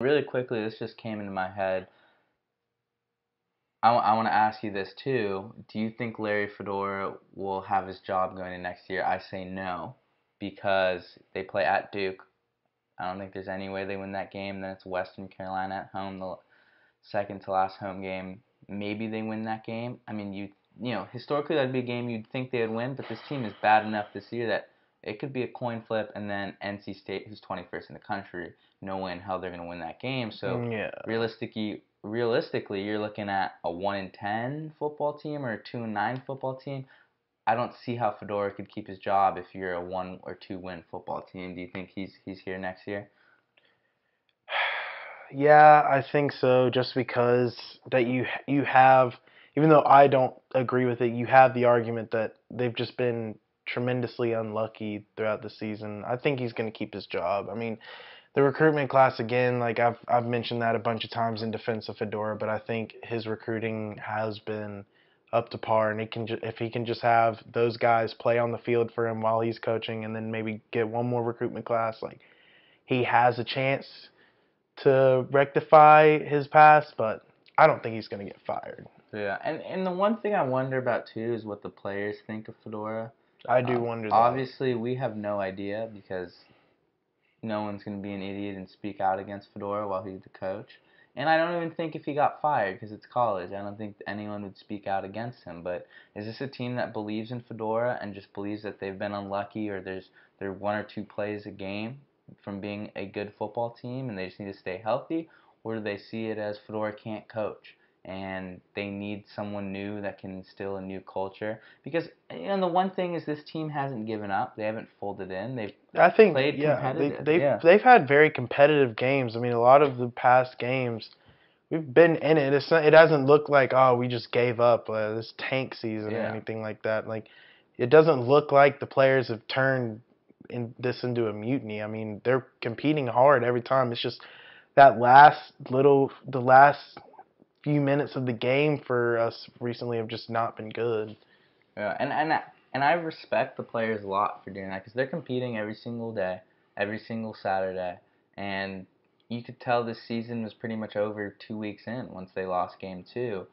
Really quickly, this just came into my head. I, I want to ask you this too. Do you think Larry Fedora will have his job going into next year? I say no because they play at Duke. I don't think there's any way they win that game. Then it's Western Carolina at home, the second to last home game. Maybe they win that game. I mean, you you know, historically that'd be a game you'd think they would win, but this team is bad enough this year that it could be a coin flip, and then NC State, who's 21st in the country, knowing how they're going to win that game. So Mm, yeah. realistically, realistically, you're looking at a one in ten football team or a two and nine football team. I don't see how Fedora could keep his job if you're a one or two win football team. Do you think he's he's here next year? Yeah, I think so. Just because that you you have, even though I don't agree with it, you have the argument that they've just been tremendously unlucky throughout the season. I think he's going to keep his job. I mean, the recruitment class again, like I've I've mentioned that a bunch of times in defense of Fedora, but I think his recruiting has been up to par, and he can ju- if he can just have those guys play on the field for him while he's coaching, and then maybe get one more recruitment class, like he has a chance to rectify his past, but I don't think he's going to get fired. Yeah, and and the one thing I wonder about too is what the players think of Fedora. I do Uh, wonder that. Obviously, we have no idea because no one's going to be an idiot and speak out against Fedora while he's the coach. And I don't even think if he got fired because it's college, I don't think anyone would speak out against him. But is this a team that believes in Fedora and just believes that they've been unlucky or there's they're one or two plays a game from being a good football team and they just need to stay healthy, or do they see it as Fedora can't coach? And they need someone new that can instill a new culture. Because you know the one thing is this team hasn't given up. They haven't folded in. They've I think played yeah, they, competitive, they've yeah. they've had very competitive games. I mean, a lot of the past games, we've been in it. It's not, it doesn't look like oh we just gave up uh, this tank season or anything like that. Like, it doesn't look like the players have turned in this into a mutiny. I mean, they're competing hard every time. It's just that last little the last few minutes of the game for us recently have just not been good. Yeah, and and I- and I respect the players a lot for doing that because they're competing every single day, every single Saturday, and you could tell this season was pretty much over two weeks in once they lost game two.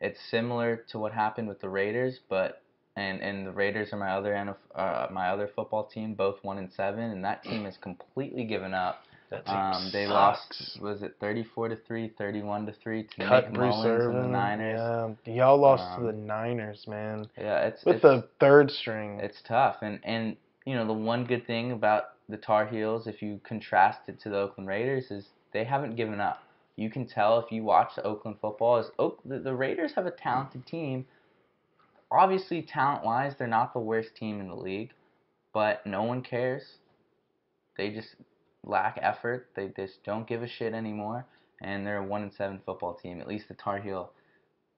It's similar to what happened with the Raiders, but and and the Raiders are my other uh, my other football team, both one and seven, and that team has completely given up. That Um, they lost was it 34 to 3, 31 to 3 to Cut Nick Bruce Mullens and the Niners. Yeah, y'all lost Um, to the Niners, man. Yeah, it's With it's, the third string. it's tough and and you know the one good thing about the Tar Heels if you contrast it to the Oakland Raiders is they haven't given up. You can tell if you watch the Oakland football is Oak the, the Raiders have a talented team. Obviously talent wise they're not the worst team in the league, but no one cares. They just lack effort. They just don't give a shit anymore and they're a 1 and 7 football team, at least the Tar Heel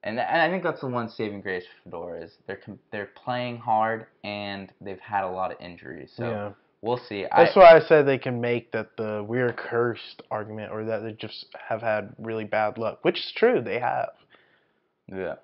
and, and I think that's the one saving grace for Fedora is they're they're playing hard and they've had a lot of injuries. So yeah. we'll see. That's I, why I said they can make that the we're cursed argument or that they just have had really bad luck, which is true, they have. yeah.